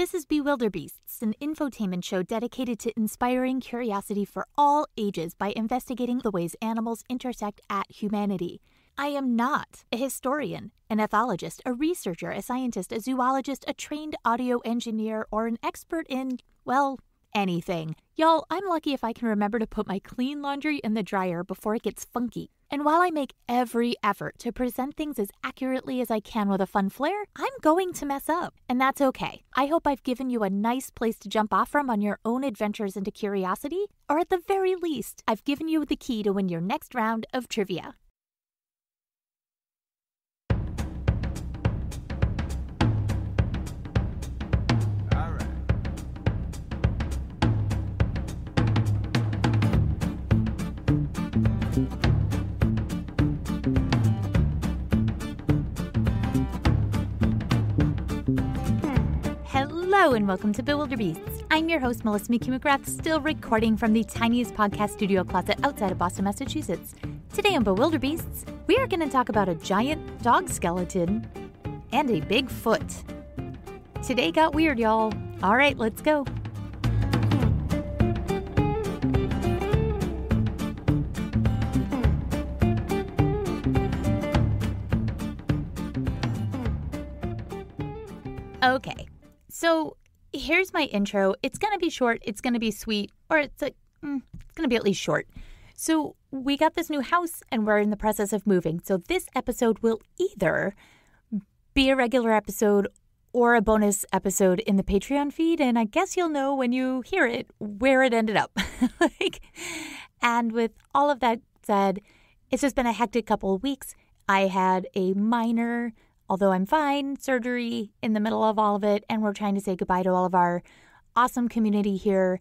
This is Bewilderbeasts, an infotainment show dedicated to inspiring curiosity for all ages by investigating the ways animals intersect at humanity. I am not a historian, an ethologist, a researcher, a scientist, a zoologist, a trained audio engineer, or an expert in, well, anything. Y'all, I'm lucky if I can remember to put my clean laundry in the dryer before it gets funky. And while I make every effort to present things as accurately as I can with a fun flair, I'm going to mess up. And that's okay. I hope I've given you a nice place to jump off from on your own adventures into curiosity, or at the very least, I've given you the key to win your next round of trivia. Hello and welcome to Bewilderbeasts. I'm your host, Melissa McCue McGrath, still recording from the tiniest podcast studio closet outside of Boston, Massachusetts. Today on Bewilderbeasts, we are going to talk about a giant dog skeleton and a big foot. Today got weird, y'all. All right, let's go. Okay, so here's my intro. It's going to be short, it's going to be sweet, or it's like, mm, it's going to be at least short. So, we got this new house and we're in the process of moving. So, this episode will either be a regular episode or a bonus episode in the Patreon feed. And I guess you'll know when you hear it where it ended up. like, and with all of that said, it's just been a hectic couple of weeks. I had a minor although I'm fine, surgery in the middle of all of it, and we're trying to say goodbye to all of our awesome community here,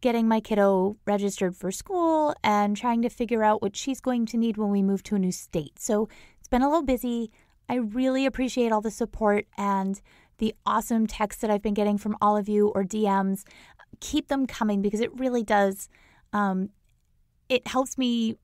getting my kiddo registered for school and trying to figure out what she's going to need when we move to a new state. So it's been a little busy. I really appreciate all the support and the awesome texts that I've been getting from all of you or DMs. Keep them coming because it really does. Um, it helps me.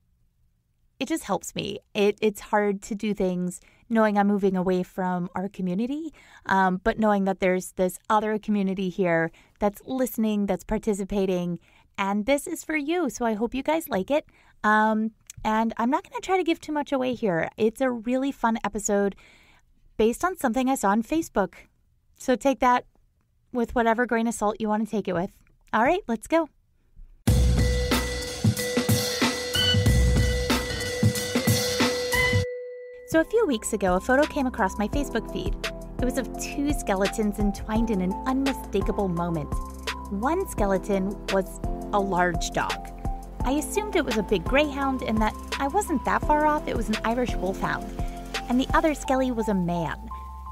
It just helps me. It, it's hard to do things knowing I'm moving away from our community, um, but knowing that there's this other community here that's listening, that's participating, and this is for you. So I hope you guys like it. Um, and I'm not going to try to give too much away here. It's a really fun episode based on something I saw on Facebook. So take that with whatever grain of salt you want to take it with. All right, let's go. So, a few weeks ago, a photo came across my Facebook feed. It was of two skeletons entwined in an unmistakable moment. One skeleton was a large dog. I assumed it was a big greyhound and that I wasn't that far off, it was an Irish wolfhound. And the other skelly was a man.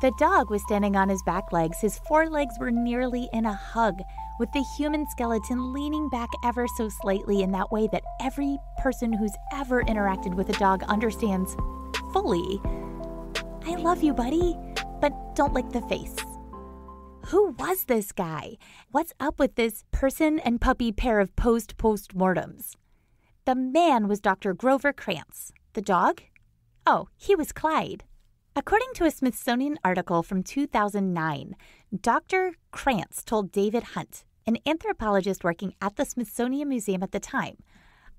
The dog was standing on his back legs, his forelegs were nearly in a hug, with the human skeleton leaning back ever so slightly in that way that every person who's ever interacted with a dog understands fully. I love you, buddy, but don't lick the face. Who was this guy? What's up with this person and puppy pair of post post mortems? The man was Dr. Grover Krantz. The dog? Oh, he was Clyde. According to a Smithsonian article from 2009, Dr. Krantz told David Hunt, an anthropologist working at the Smithsonian Museum at the time,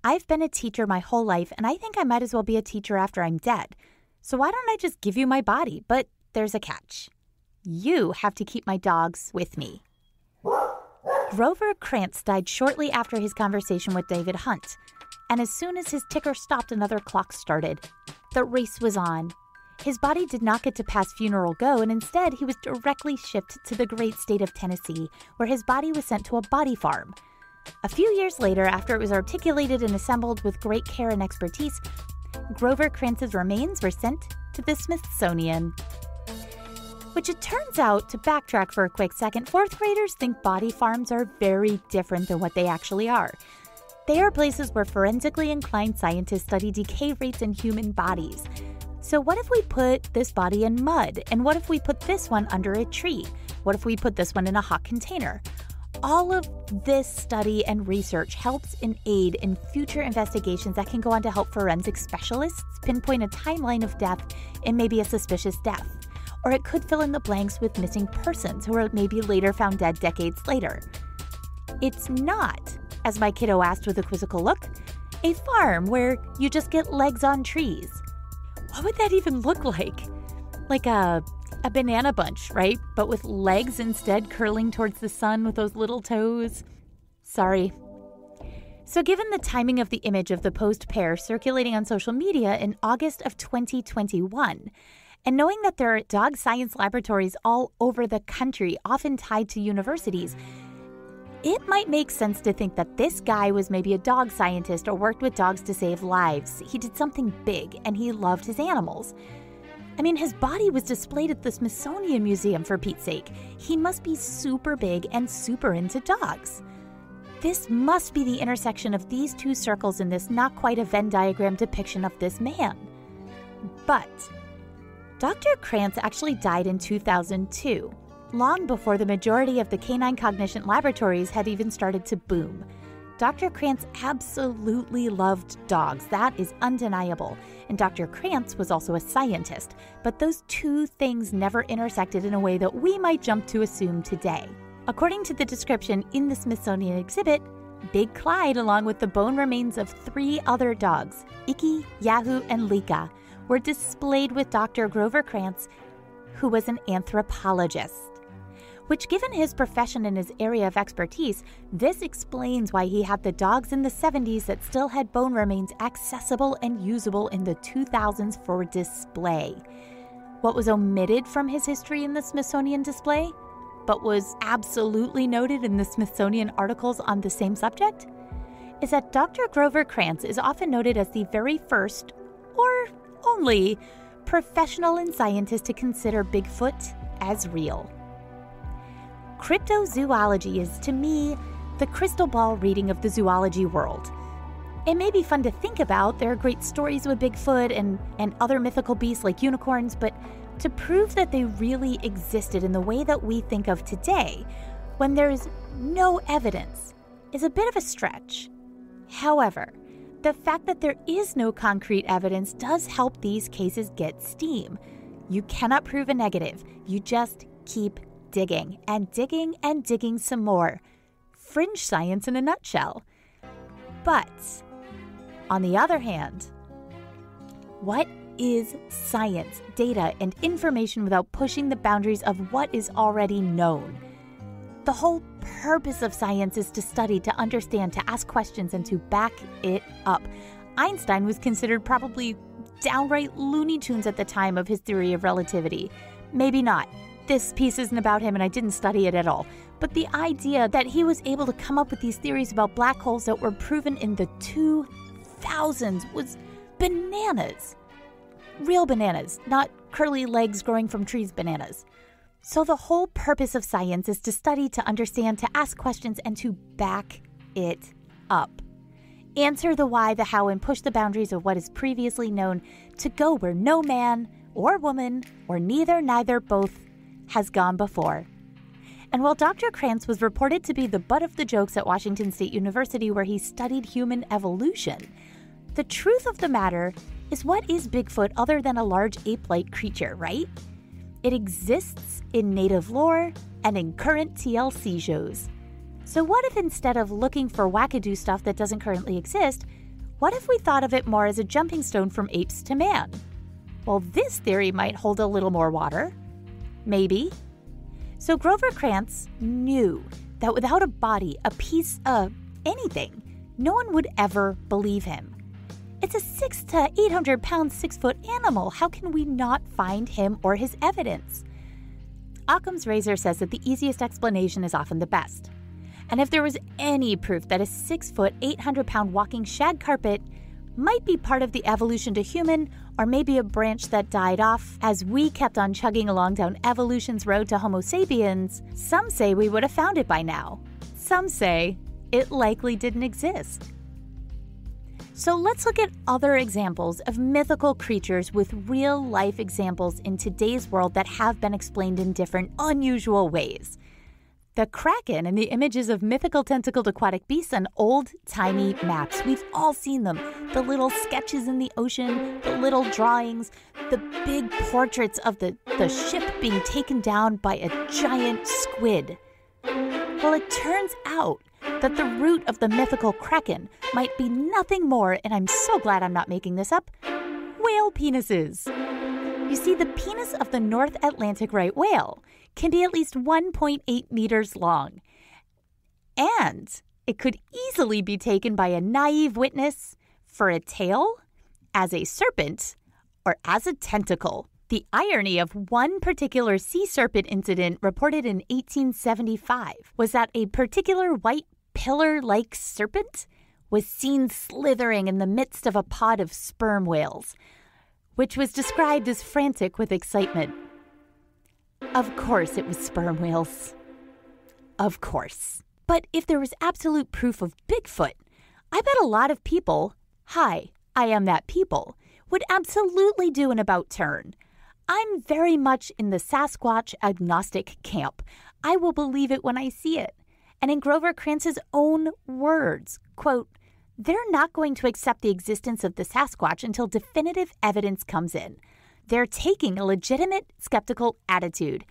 I've been a teacher my whole life, and I think I might as well be a teacher after I'm dead. So why don't I just give you my body? But there's a catch. You have to keep my dogs with me. Grover Krantz died shortly after his conversation with David Hunt. And as soon as his ticker stopped, another clock started. The race was on. His body did not get to pass funeral go, and instead he was directly shipped to the great state of Tennessee, where his body was sent to a body farm. A few years later, after it was articulated and assembled with great care and expertise, Grover Krantz's remains were sent to the Smithsonian. Which it turns out, to backtrack for a quick second, fourth graders think body farms are very different than what they actually are. They are places where forensically inclined scientists study decay rates in human bodies. So, what if we put this body in mud? And what if we put this one under a tree? What if we put this one in a hot container? All of this study and research helps in aid in future investigations that can go on to help forensic specialists pinpoint a timeline of death and maybe a suspicious death. or it could fill in the blanks with missing persons who are maybe later found dead decades later. It's not, as my kiddo asked with a quizzical look, a farm where you just get legs on trees. What would that even look like? Like a a banana bunch, right? But with legs instead curling towards the sun with those little toes. Sorry. So, given the timing of the image of the post pair circulating on social media in August of 2021, and knowing that there are dog science laboratories all over the country, often tied to universities, it might make sense to think that this guy was maybe a dog scientist or worked with dogs to save lives. He did something big and he loved his animals. I mean, his body was displayed at the Smithsonian Museum for Pete's sake. He must be super big and super into dogs. This must be the intersection of these two circles in this not quite a Venn diagram depiction of this man. But Dr. Krantz actually died in 2002 long before the majority of the canine cognition laboratories had even started to boom. Dr. Krantz absolutely loved dogs, that is undeniable. And Dr. Krantz was also a scientist, but those two things never intersected in a way that we might jump to assume today. According to the description in the Smithsonian exhibit, Big Clyde, along with the bone remains of three other dogs, Icky, Yahoo, and Lika, were displayed with Dr. Grover Krantz, who was an anthropologist which, given his profession and his area of expertise, this explains why he had the dogs in the 70s that still had bone remains accessible and usable in the 2000s for display. What was omitted from his history in the Smithsonian display, but was absolutely noted in the Smithsonian articles on the same subject, is that Dr. Grover Krantz is often noted as the very first, or only, professional and scientist to consider Bigfoot as real. Cryptozoology is, to me, the crystal ball reading of the zoology world. It may be fun to think about, there are great stories with Bigfoot and, and other mythical beasts like unicorns, but to prove that they really existed in the way that we think of today, when there is no evidence, is a bit of a stretch. However, the fact that there is no concrete evidence does help these cases get steam. You cannot prove a negative, you just keep digging and digging and digging some more. Fringe science in a nutshell. But, on the other hand, what is science, data, and information without pushing the boundaries of what is already known? The whole purpose of science is to study, to understand, to ask questions, and to back it up. Einstein was considered probably downright Looney Tunes at the time of his theory of relativity. Maybe not this piece isn't about him and I didn't study it at all. But the idea that he was able to come up with these theories about black holes that were proven in the 2000s was bananas. Real bananas, not curly legs growing from trees bananas. So, the whole purpose of science is to study, to understand, to ask questions, and to back it up. Answer the why, the how, and push the boundaries of what is previously known to go where no man or woman, or neither, neither, both has gone before. And while Dr. Krantz was reported to be the butt of the jokes at Washington State University, where he studied human evolution, the truth of the matter is what is Bigfoot other than a large ape like creature, right? It exists in native lore and in current TLC shows. So, what if instead of looking for wackadoo stuff that doesn't currently exist, what if we thought of it more as a jumping stone from apes to man? Well, this theory might hold a little more water. Maybe. So Grover Krantz knew that without a body, a piece of anything, no one would ever believe him. It's a six to 800 pound, six foot animal. How can we not find him or his evidence? Occam's razor says that the easiest explanation is often the best. And if there was any proof that a six foot, 800 pound walking shag carpet might be part of the evolution to human, or maybe a branch that died off as we kept on chugging along down evolution's road to Homo sapiens. Some say we would have found it by now. Some say it likely didn't exist. So let's look at other examples of mythical creatures with real life examples in today's world that have been explained in different unusual ways. The kraken and the images of mythical tentacled aquatic beasts on old timey maps. We've all seen them. The little sketches in the ocean, the little drawings, the big portraits of the, the ship being taken down by a giant squid. Well, it turns out that the root of the mythical kraken might be nothing more, and I'm so glad I'm not making this up whale penises. You see, the penis of the North Atlantic right whale can be at least 1.8 meters long. And it could easily be taken by a naive witness for a tail, as a serpent, or as a tentacle. The irony of one particular sea serpent incident reported in 1875 was that a particular white pillar like serpent was seen slithering in the midst of a pod of sperm whales, which was described as frantic with excitement. Of course, it was sperm whales. Of course. But if there was absolute proof of Bigfoot, I bet a lot of people, hi, I am that people, would absolutely do an about turn. I'm very much in the Sasquatch agnostic camp. I will believe it when I see it. And in Grover Krantz's own words, quote, they're not going to accept the existence of the Sasquatch until definitive evidence comes in. They're taking a legitimate skeptical attitude.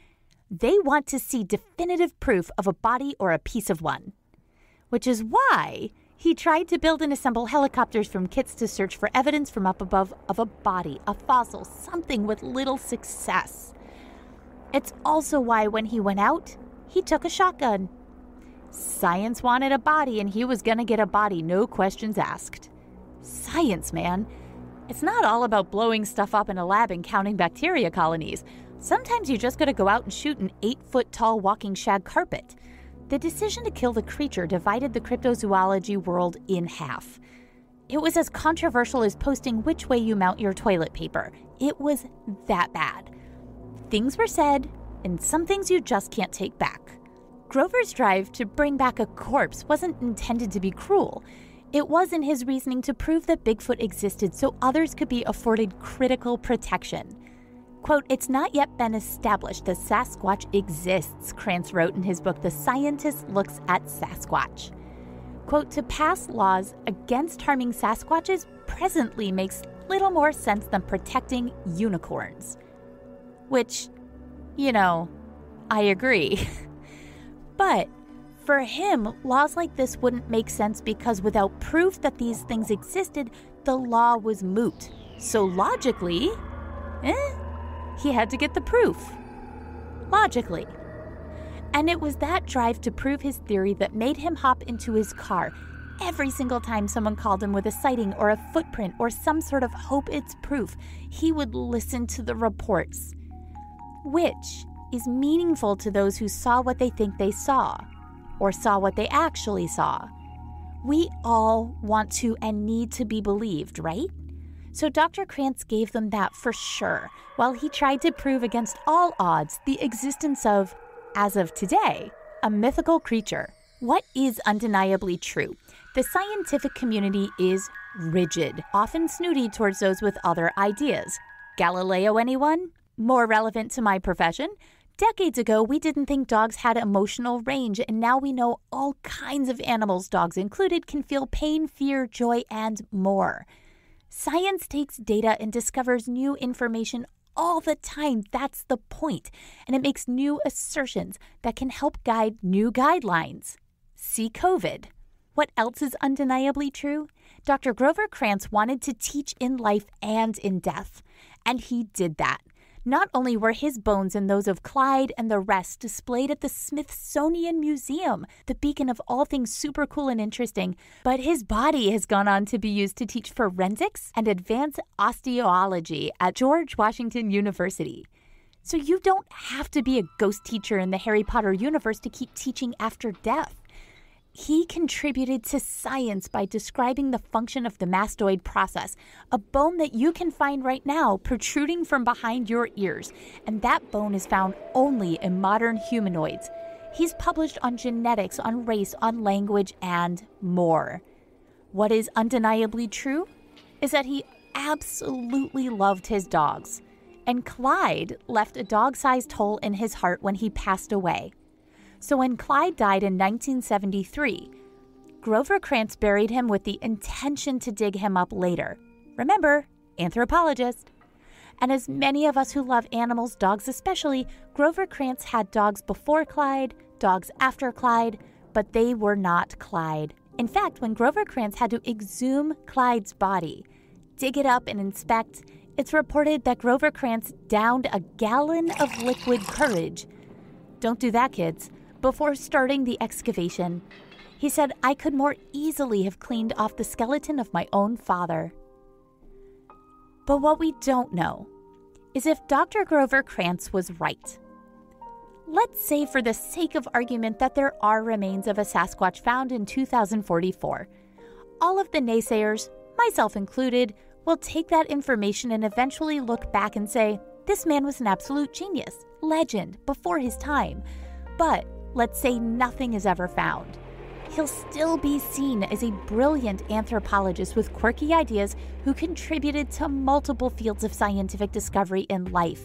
They want to see definitive proof of a body or a piece of one. Which is why he tried to build and assemble helicopters from kits to search for evidence from up above of a body, a fossil, something with little success. It's also why when he went out, he took a shotgun. Science wanted a body, and he was going to get a body, no questions asked. Science, man. It's not all about blowing stuff up in a lab and counting bacteria colonies. Sometimes you just gotta go out and shoot an eight foot tall walking shag carpet. The decision to kill the creature divided the cryptozoology world in half. It was as controversial as posting which way you mount your toilet paper. It was that bad. Things were said, and some things you just can't take back. Grover's drive to bring back a corpse wasn't intended to be cruel. It was in his reasoning to prove that Bigfoot existed so others could be afforded critical protection. Quote, It's not yet been established that Sasquatch exists, Krantz wrote in his book, The Scientist Looks at Sasquatch. Quote, To pass laws against harming Sasquatches presently makes little more sense than protecting unicorns. Which, you know, I agree. but for him, laws like this wouldn't make sense because without proof that these things existed, the law was moot. So logically, eh, he had to get the proof. Logically. And it was that drive to prove his theory that made him hop into his car every single time someone called him with a sighting or a footprint or some sort of hope it's proof. He would listen to the reports, which is meaningful to those who saw what they think they saw or saw what they actually saw. We all want to and need to be believed, right? So Dr. Krantz gave them that for sure, while he tried to prove against all odds the existence of, as of today, a mythical creature. What is undeniably true? The scientific community is rigid, often snooty towards those with other ideas. Galileo, anyone? More relevant to my profession? Decades ago, we didn't think dogs had emotional range, and now we know all kinds of animals, dogs included, can feel pain, fear, joy, and more. Science takes data and discovers new information all the time. That's the point. And it makes new assertions that can help guide new guidelines. See COVID. What else is undeniably true? Dr. Grover Krantz wanted to teach in life and in death, and he did that. Not only were his bones and those of Clyde and the rest displayed at the Smithsonian Museum, the beacon of all things super cool and interesting, but his body has gone on to be used to teach forensics and advanced osteology at George Washington University. So you don't have to be a ghost teacher in the Harry Potter universe to keep teaching after death. He contributed to science by describing the function of the mastoid process, a bone that you can find right now protruding from behind your ears, and that bone is found only in modern humanoids. He's published on genetics, on race, on language, and more. What is undeniably true is that he absolutely loved his dogs, and Clyde left a dog sized hole in his heart when he passed away. So when Clyde died in 1973, Grover Krantz buried him with the intention to dig him up later. Remember, anthropologist. And as many of us who love animals, dogs especially, Grover Krantz had dogs before Clyde, dogs after Clyde, but they were not Clyde. In fact, when Grover Krantz had to exhume Clyde's body, dig it up and inspect, it's reported that Grover Krantz downed a gallon of liquid courage. Don't do that, kids. Before starting the excavation, he said I could more easily have cleaned off the skeleton of my own father. But what we don't know is if Dr. Grover Krantz was right. Let's say, for the sake of argument, that there are remains of a Sasquatch found in 2044. All of the naysayers, myself included, will take that information and eventually look back and say, this man was an absolute genius, legend, before his time. But let's say nothing is ever found he'll still be seen as a brilliant anthropologist with quirky ideas who contributed to multiple fields of scientific discovery in life.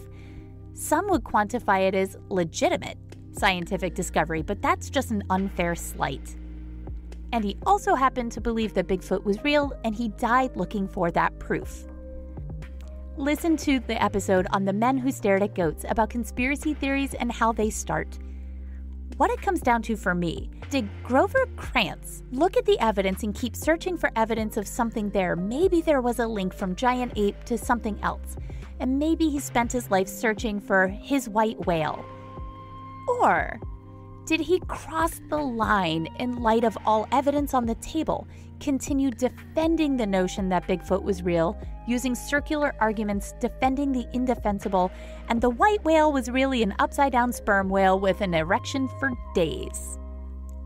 Some would quantify it as legitimate scientific discovery, but that's just an unfair slight. And he also happened to believe that Bigfoot was real, and he died looking for that proof. Listen to the episode on the men who stared at goats about conspiracy theories and how they start. What it comes down to for me, did Grover Krantz look at the evidence and keep searching for evidence of something there? Maybe there was a link from giant ape to something else, and maybe he spent his life searching for his white whale. Or did he cross the line in light of all evidence on the table, continue defending the notion that Bigfoot was real, using circular arguments defending the indefensible, and the white whale was really an upside down sperm whale with an erection for days?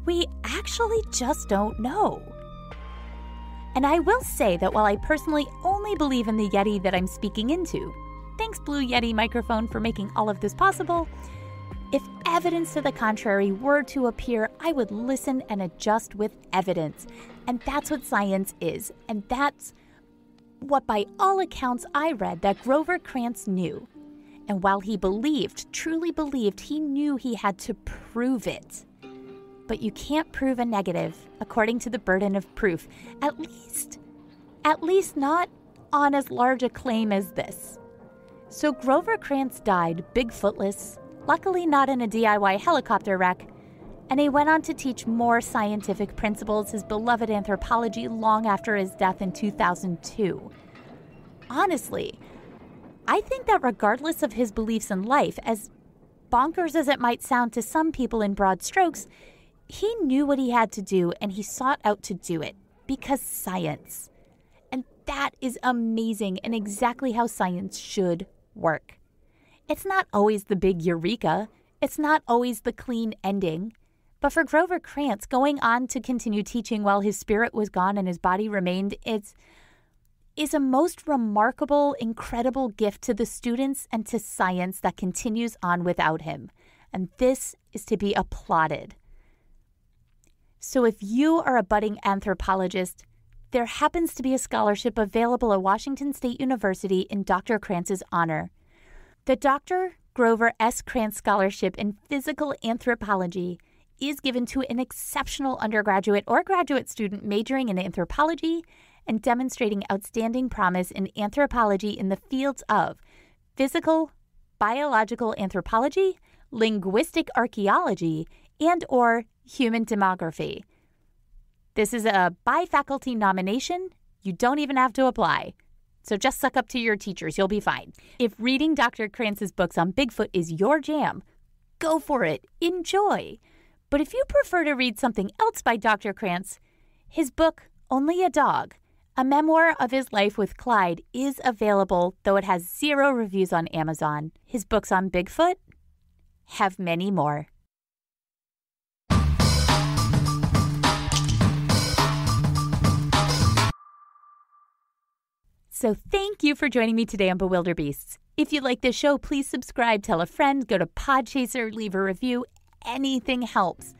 We actually just don't know. And I will say that while I personally only believe in the Yeti that I'm speaking into, thanks Blue Yeti microphone for making all of this possible, if evidence to the contrary were to appear, I would listen and adjust with evidence. And that's what science is. And that's what, by all accounts, I read that Grover Krantz knew. And while he believed, truly believed, he knew he had to prove it. But you can't prove a negative according to the burden of proof, at least, at least not on as large a claim as this. So Grover Krantz died bigfootless, luckily not in a DIY helicopter wreck, and he went on to teach more scientific principles, his beloved anthropology, long after his death in 2002. Honestly, I think that regardless of his beliefs in life, as bonkers as it might sound to some people in broad strokes, he knew what he had to do and he sought out to do it because science. And that is amazing and exactly how science should work. It's not always the big eureka, it's not always the clean ending. But for Grover Krantz, going on to continue teaching while his spirit was gone and his body remained, it's is a most remarkable, incredible gift to the students and to science that continues on without him. And this is to be applauded. So, if you are a budding anthropologist, there happens to be a scholarship available at Washington State University in Dr. Krantz's honor. The Dr. Grover S. Krantz Scholarship in Physical Anthropology is given to an exceptional undergraduate or graduate student majoring in anthropology and demonstrating outstanding promise in anthropology in the fields of physical, biological anthropology, linguistic archaeology, and or human demography. This is a bi-faculty nomination. You don't even have to apply. So just suck up to your teachers, you'll be fine. If reading Dr. Krantz's books on Bigfoot is your jam, go for it. Enjoy. But if you prefer to read something else by Dr. Krantz, his book, Only a Dog, a memoir of his life with Clyde, is available, though it has zero reviews on Amazon. His books on Bigfoot have many more. So thank you for joining me today on Bewilderbeasts. If you like this show, please subscribe, tell a friend, go to Podchaser, leave a review. Anything helps.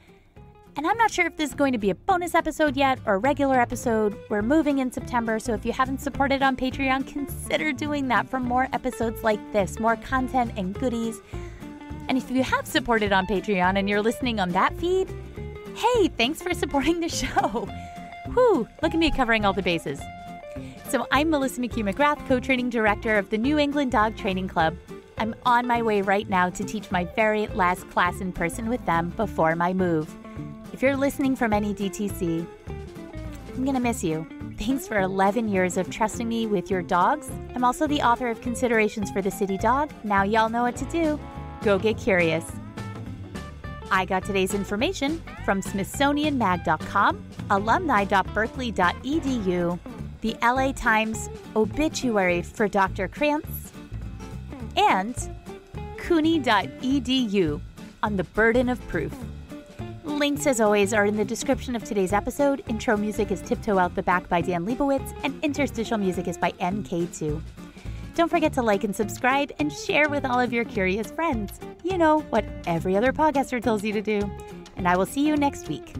And I'm not sure if this is going to be a bonus episode yet or a regular episode. We're moving in September, so if you haven't supported on Patreon, consider doing that for more episodes like this, more content and goodies. And if you have supported on Patreon and you're listening on that feed, hey, thanks for supporting the show. Whew, look at me covering all the bases. So, I'm Melissa McCue McGrath, co training director of the New England Dog Training Club. I'm on my way right now to teach my very last class in person with them before my move. If you're listening from NEDTC, I'm going to miss you. Thanks for 11 years of trusting me with your dogs. I'm also the author of Considerations for the City Dog. Now y'all know what to do. Go get curious. I got today's information from SmithsonianMag.com, alumni.berkeley.edu, the LA Times obituary for Dr. Krantz, and CUNY.edu on the burden of proof. Links, as always, are in the description of today's episode. Intro music is Tiptoe Out the Back by Dan Liebowicz, and interstitial music is by MK2. Don't forget to like and subscribe and share with all of your curious friends. You know what every other podcaster tells you to do. And I will see you next week.